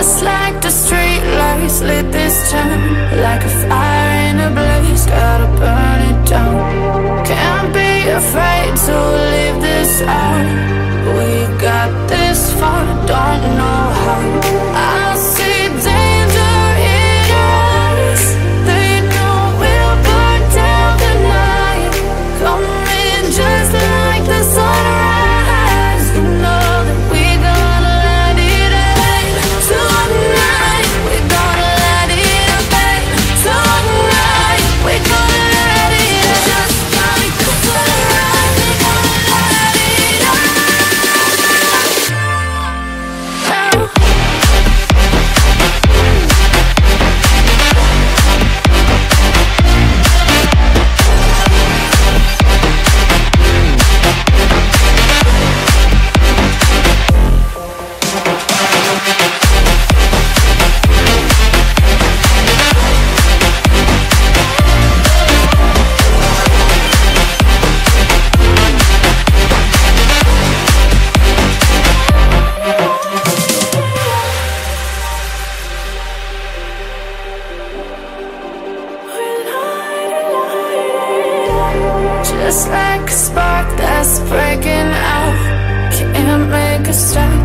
Just like the street lights lit this town Like a fire in a blue. Just like a spark that's breaking out. Can't make a stop.